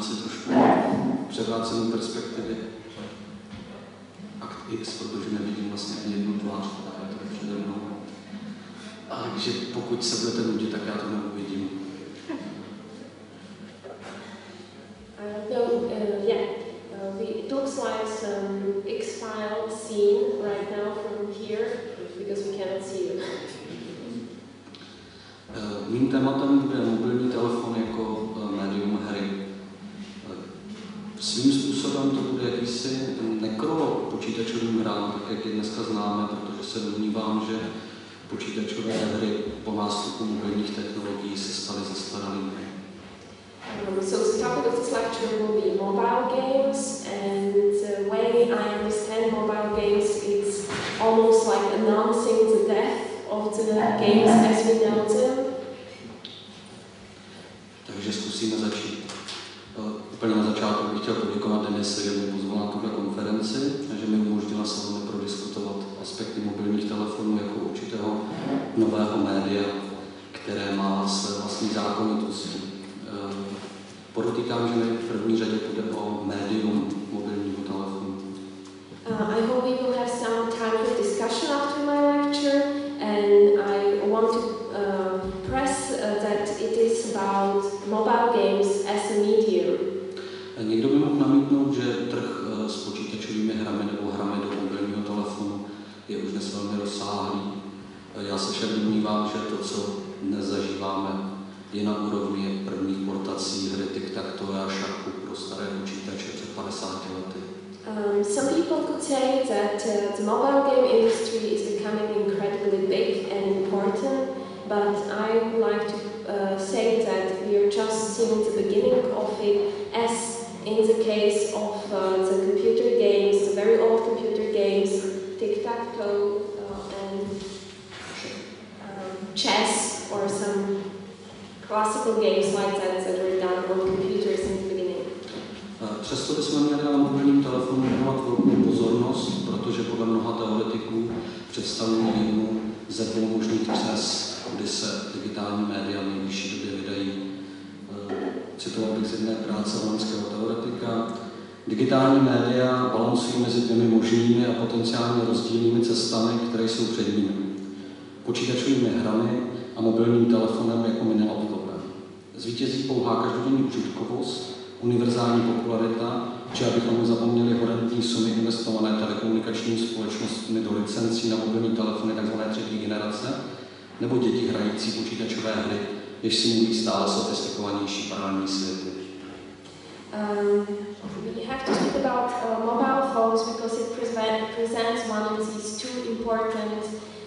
rámci trošku převrácenou perspektivy X, protože nevidím vlastně ani jednu tvář, která je tady přede mnou. A takže pokud se budete nudit, tak já to neuvidím. No, uh, yeah, uh, we, it looks like some X-File scene right now from here because we cannot see you. Uh, mým tématem bude mobilní telefon jako uh, médium hry. Uh, svým způsobem to bude jakýsi nekrolog počítačovým hrám, tak jak je dneska známe, protože se domnívám, že počítačové hry po nástupu mobilních technologií se staly zastaralými. Um, so the topic of this lecture will be mobile games, and the way I understand mobile games, it's almost like announcing the death of the games as we know them. Takže zkusíme začít. Uh, úplně na začátku poděkovat Denise, že mě pozval na konferenci a že mi umožnila se velmi prodiskutovat aspekty mobilních telefonů jako určitého nového média, které má své vlastní zákonitosti. Podotýkám, že mi v první řadě půjde o médium mobilního telefonu. Dnes velmi rozsáhlý. Já se však domnívám, že to, co dnes zažíváme, je na úrovni prvních portací hry tic-tac-toe a šachu pro staré počítače před 50 lety. Um, some people could say that uh, the mobile game industry is becoming incredibly big and important, but I would like to uh, say that we are just seeing the beginning of it, as in the case of uh, the computer games, the very old computer games, tic-tac-toe uh, and um, chess or some classical games like that that were done on computers in the beginning. Přesto bychom měli na mobilním telefonu věnovat velkou pozornost, protože podle mnoha teoretiků představují jednu ze dvou možných cest, kdy se digitální média v nejbližší době vydají. Citoval bych z jedné práce holandského teoretika. Digitální média balancují mezi těmi možnými a potenciálně rozdílnými cestami, které jsou před nimi. Počítačovými hrami a mobilním telefonem jako mini laptopem. Zvítězí pouhá každodenní užitkovost, univerzální popularita, či abychom nezapomněli horentní sumy investované telekomunikačními společnostmi do licencí na mobilní telefony tzv. třetí generace, nebo děti hrající počítačové hry, jež simulují stále sofistikovanější paralelní světy. Um, we have to speak about uh, mobile phones because it present, presents one of these two important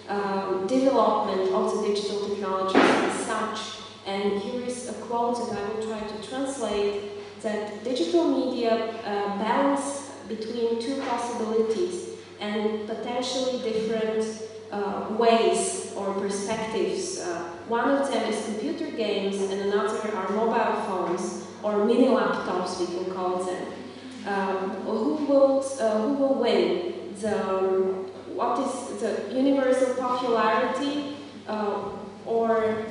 um, development of the digital technologies as such. And here is a quote that I will try to translate that digital media uh, balance between two possibilities and potentially different uh, ways or perspectives. Uh, one of them is computer games and another are mobile phones or mini laptops we can call them. Um, who will uh, who will win? The um, what is the universal popularity uh, or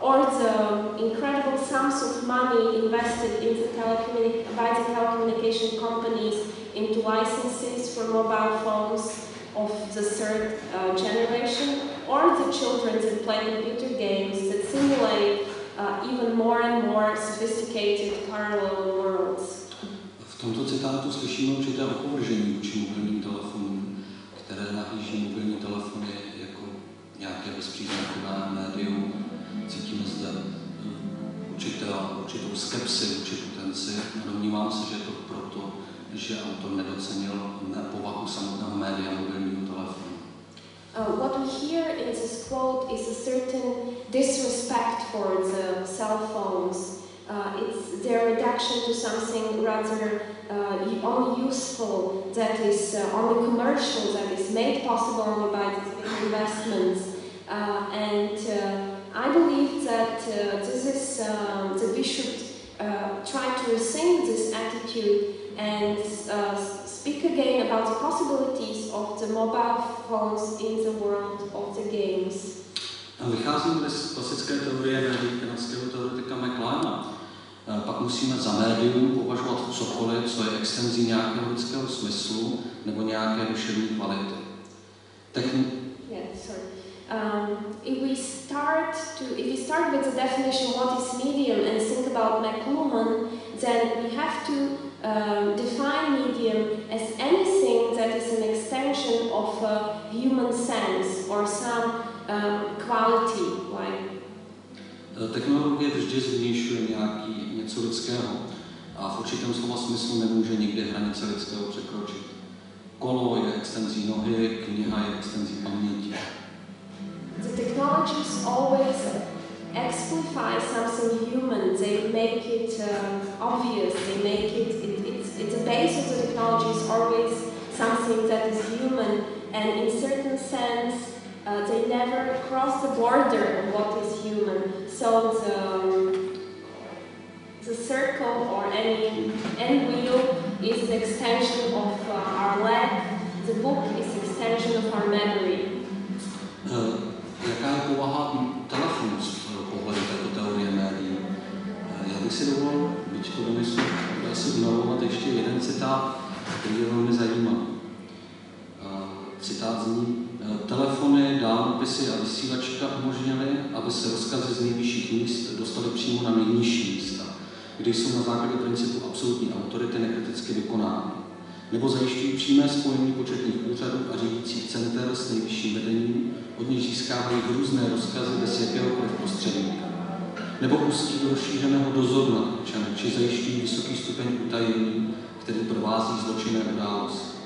or the incredible sums of money invested in the by the telecommunication companies into licenses for mobile phones of the third uh, generation, or the children that play computer games that simulate uh, even more and more sophisticated parallel worlds. V tomto citátu slyšíme určité opovržení vůči reduction to something rather uh, that is uh, only commercial, that is made possible only by these big investments. Uh, and uh, I believe that this is um, that we should try to rescind this attitude and speak again about the possibilities of the mobile phones in the world of the games. Vycházím z klasické teorie kanadského teoretika McLeana. Pak musíme za médium považovat cokoliv, co je extenzí nějakého lidského smyslu nebo nějaké duševní kvality. Techni- Yeah, sorry. Um, if we start to, if we start with the definition what is medium and think about McLuhan, then we have to um, define medium as anything that is an extension of a human sense or some um, quality, like Eh, Technologie vždy zvnějšuje nějaký něco lidského a v určitém slova smyslu nemůže nikdy hranice lidského překročit. Kolo je extenzí nohy, kniha je extenzí paměti. The technologies always exemplify something human. They make it um, obvious. They make it, it it's, it's a base of the technology is always something that is human, and in certain sense, Uh, they never cross the border of what is human. So the, the circle or any, any wheel is an extension of uh, our leg. The book is extension of our memory. jeden citát, který. Citát zní, tele dálnopisy a vysílačka umožnily, aby se rozkazy z nejvyšších míst dostaly přímo na nejnižší místa, kde jsou na základě principu absolutní autority nekriticky vykonány nebo zajišťují přímé spojení početných úřadů a řídících center s nejvyšším vedením, od něj získávají různé rozkazy bez jakéhokoliv prostředníka. Nebo pustí do rozšířeného dozoru nad či zajišťují vysoký stupeň utajení, který provází zločinné události.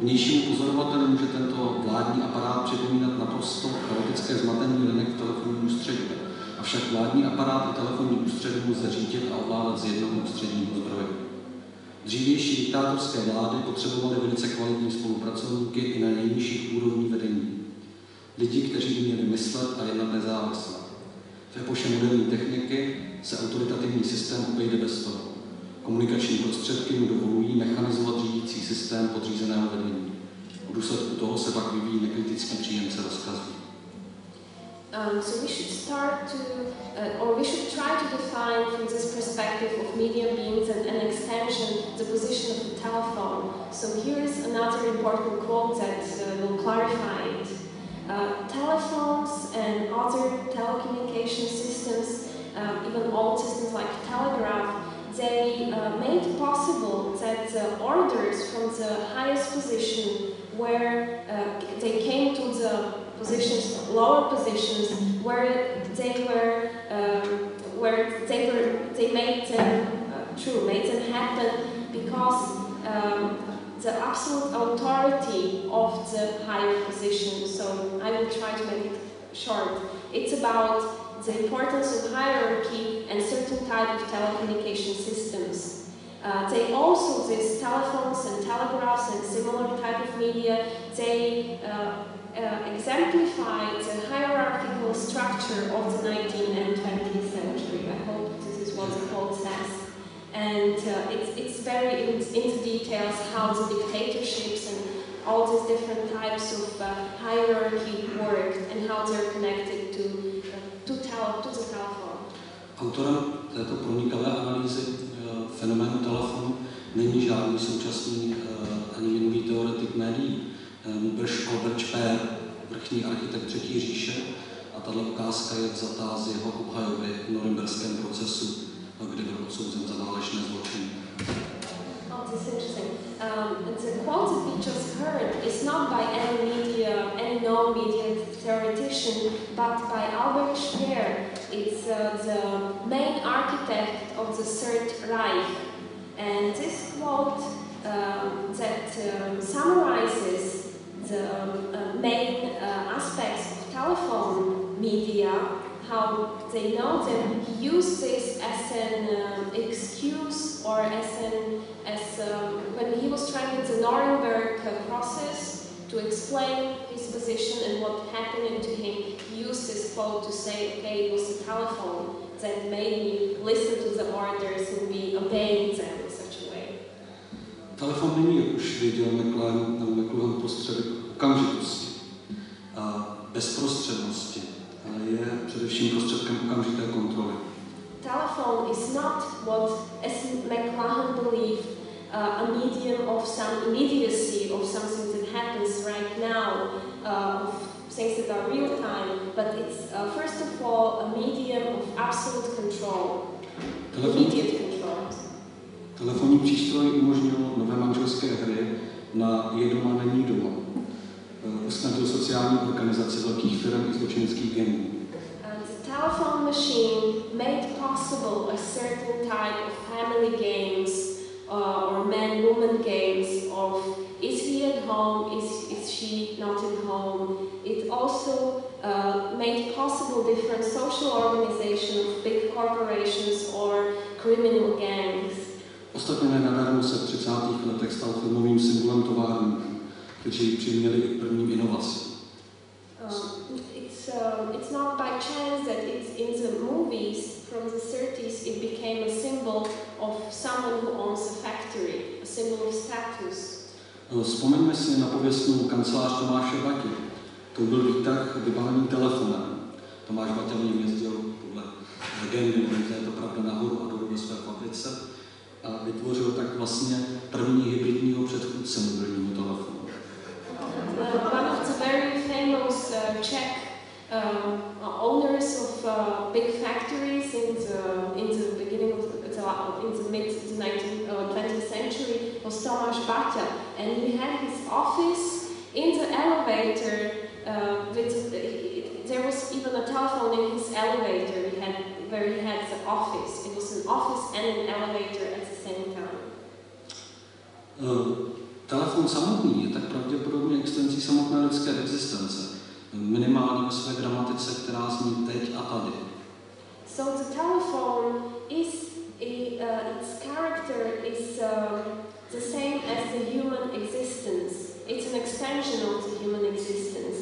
Vnějšímu pozorovateli může tento vládní aparát připomínat naprosto chaotické zmatení linek v telefonním ústředí. Avšak vládní aparát i telefonní ústředí lze řídit a ovládat z jednoho ústředního zdroje. Dřívější diktátorské vlády potřebovaly velice kvalitní spolupracovníky i na nejnižších úrovních vedení. Lidi, kteří by měli myslet a jednat nezávisle. V epoše moderní techniky se autoritativní systém obejde bez toho. Komunikační prostředky mu dovolují systém podřízeného vedení. V důsledku toho se pak vyvíjí nekritický příjemce rozkazů. Um, so we should start to, uh, or we should try to define from this perspective of medium beings and an extension the position of the telephone. So here is another important quote that uh, will clarify it. Uh, telephones and other telecommunication systems, um, even old systems like telegraph, the orders from the highest position where uh, they came to the positions, lower positions, where they were, um, where they were, they made them uh, true, made them happen because um, the absolute authority of the higher position. So I will try to make it short. It's about the importance of hierarchy and certain type of telecommunication systems. Uh, they also, these telephones and telegraphs and similar type of media, they uh, uh, exemplify the hierarchical structure of the 19th and 20th century. I hope this is what the quote says. And uh, it's, it's very in, into details how the dictatorships and all these different types of uh, hierarchy worked and how they're connected to, to, tele, to the telephone. Autorem této pronikavé analýzy fenoménu telefonu není žádný současný eh, ani jiný teoretik médií, eh, nýbrž Albert Speer, vrchní architekt Třetí říše, a tato ukázka je vzatá z jeho obhajoby v norimberském procesu, kde byl odsouzen za válečné zločiny. Oh, this is interesting. Um, the quote that we just heard is not by any media, any known media theoretician, but by Albert Speer. It's uh, the main architect of the Third Reich. And this quote um, that um, summarizes the um, uh, main uh, aspects of telephone media, how they know them, he used this as an um, excuse or as an as um, when he was trying the Nuremberg uh, process to explain his position and what happened to him. He used this quote to say, "Okay, it was the telephone that made me listen to the orders and be obeying them in such a way." Telefon není, jak už věděl McLuhan, nebo McLuhan prostředek okamžitosti a bezprostřednosti, ale je především prostředkem okamžité kontroly. Telephone is not what, as McLuhan believed, uh, a medium of some immediacy of something that happens right now, uh, of things that are real time, but it's uh, first of all a medium of absolute control, Telefon, immediate control. telefonní přístroj umožnil nové manželské hry na je doma, není doma. Eh, Usnadnil sociální organizaci velkých firm i zločineckých gangů. Telephone machine made possible a certain type of family games uh, or man-woman games of is he at home, is, is she not at home. It also uh, made possible different social organization of big corporations or criminal gangs. Ostatně ne nadarmo se v 30. letech stal filmovým symbolem továrníků, kteří přiměli prvním inovacím. Um, it's, um, it's not by chance that it's in the movies from the 30s it became a symbol of someone who owns a factory, a symbol of status. Eh, Vzpomeňme si na pověstnou kancelář Tomáše Bati. To byl výtah vybavený telefonem. Tomáš Baťa v něm jezdil podle legendy, nevím, je to pravda, nahoru a dolů ve své fabrice a vytvořil tak vlastně první hybridního předchůdce mobilního telefonu. Czech um, owners of uh, big factories in the, in the beginning of the, in the mid 19th, uh, 20th century was Tomasz Baťa, and he had his office in the elevator. Uh, with, there was even a telephone in his elevator. He had where he had the office. It was an office and an elevator at the same time. Eh, Telefon samotný je tak pravděpodobně extenzí samotné lidské existence, minimálně ve své gramatice, která zní teď a tady. So the telephone is a, uh, its character is um, the same as the human existence. It's an extension of the human existence.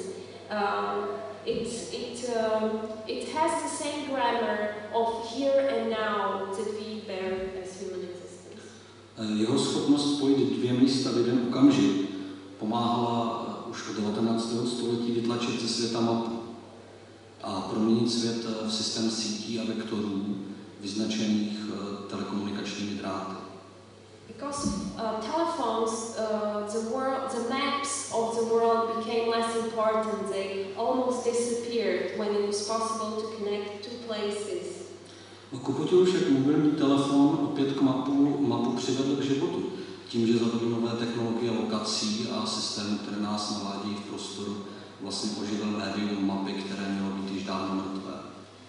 Um, it it um, it has the same grammar of here and now that we bear as human existence. Eh, Jeho schopnost spojit dvě místa v jeden okamžik pomáhala ze světa mapu a proměnit svět eh, v systém sítí a vektorů vyznačených eh, telekomunikačními dráty. Because of uh, telephones, uh, the world, the maps of the world became less important. They almost disappeared when it was possible to connect two places. Kupotil však mobilní telefon opět k mapu, mapu přivedl k životu, tím, že zavedl nové technologie lokací a systémy, které nás navádějí v prostoru, vlastně oživil médium mapy, které mělo být již dávno mrtvé.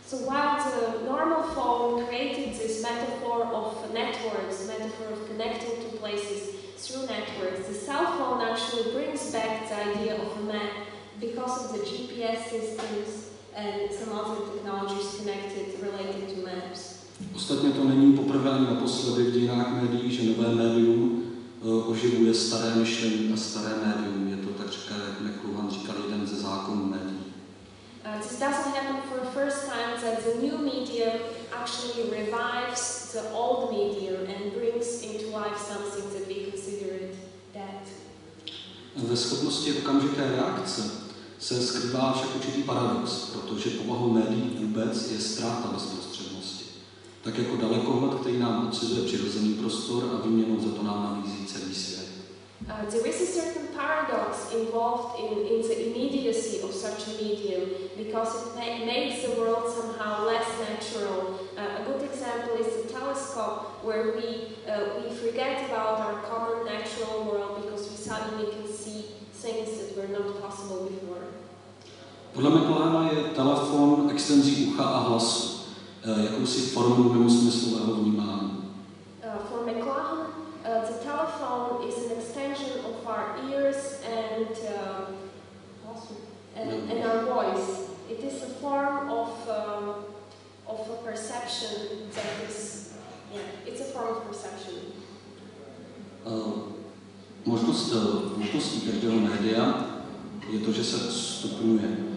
So while the normal phone created this metaphor of networks, metaphor of connecting two places through networks, the cell phone actually brings back the idea of a map because of the GPS systems and some other technologies connected related to maps. Ostatně to není poprvé ani naposledy v dějinách médií, že nové médium eh, oživuje staré myšlení a staré médium. Je to tak říká, jak McLuhan říkal, jeden ze zákonů médií. Uh, this doesn't happen for the first time that the new medium actually revives the old medium and brings into life something that we considered dead. Ve schopnosti okamžité reakce se skrývá však určitý paradox, protože povahou médií vůbec je ztráta bezprostřednosti. Tak jako dalekohled, který nám odcizuje přirozený prostor a výměnou za to nám nabízí celý svět. Uh, there is a certain paradox involved in, in the immediacy of such a medium because it ma- makes the world somehow less natural. Uh, a good example is the telescope, where we, uh, we forget about our common natural world because we suddenly can things that were not possible before. Podle je telefon extenzí ucha a hlasu, eh, jakousi mimosmyslového vnímání. Uh, for McLuhan, uh, the telephone is an extension of our ears and, uh, and, and our voice. It is a form of, um, of a perception that is, yeah, it's a form of perception. Eh, Možnost, eh, možností každého média je to, že se stupňuje